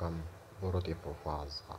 kam vrut je pofaza.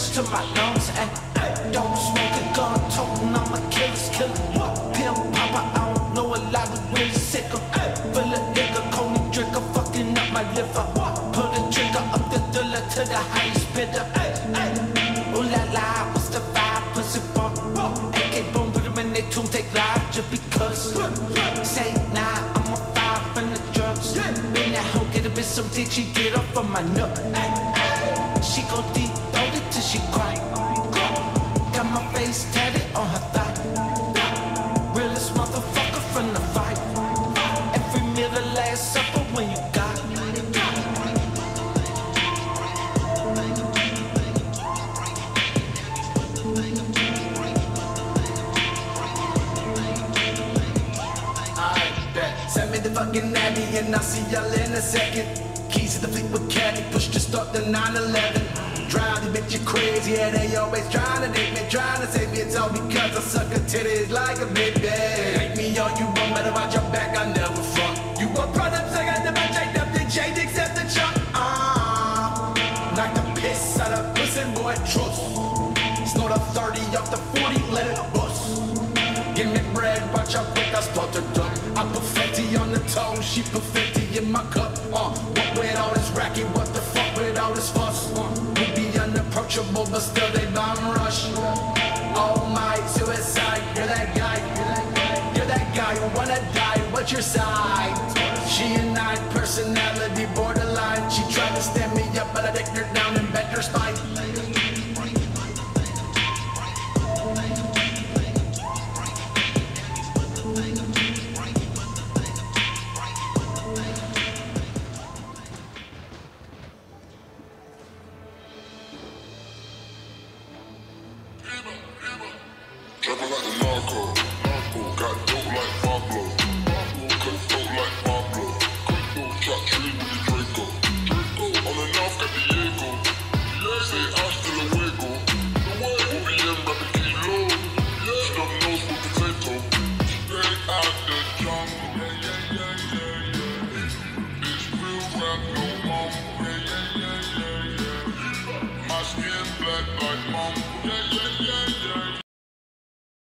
Damage to my lungs. And don't smoke a gun, toting I'm a killer's killer. Pill popper, I don't know a lot of really sick of. Full of nigga, call me drinker, fucking up my liver. Put a trigger up the dollar to the highest bidder. Ooh la la, what's the vibe? Pussy bump. AK boom, put put 'em in their tomb, take live just because. Say nah, I'm a five from the drugs. Been that hoe, get a bitch some dick, she get up on my nut. She go deep, hold it till she cry. Got my face tatted on her thigh. Realest motherfucker from the fight. Every meal the last supper when you got. I bet. Send me the fucking Addy and I'll see y'all in a second. Keys to the Fleetwood Caddy, push to start the 911. Drive the bitch you crazy, yeah, they always trying to date me, trying to save me. It's all because I suck her titties like a baby. Hate me all you better watch your back, I never front. You a product, I got the match, ain't nothing changed except the chunk. Ah, knock the piss out of pussy boy, trust. Snort a 30 off the 40, let it bust. Give me bread, watch how quick I start to duck. I put Fenty on the toe, she put that wanna die. What's your side? She a nine personality borderline. She tried to stand me up, but I dicked her down and bent her spine.